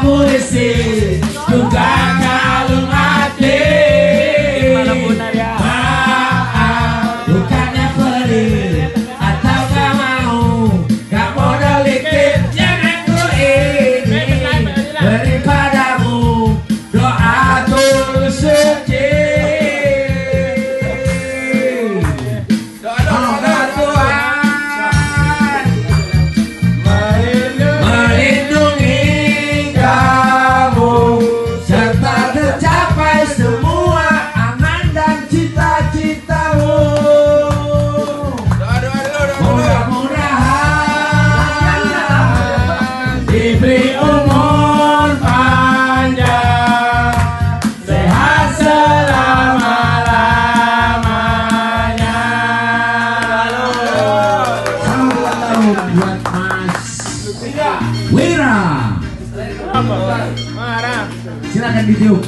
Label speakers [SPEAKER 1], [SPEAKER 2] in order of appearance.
[SPEAKER 1] favorecer. Eh. Buat Mas Wira. Silakan ditiup.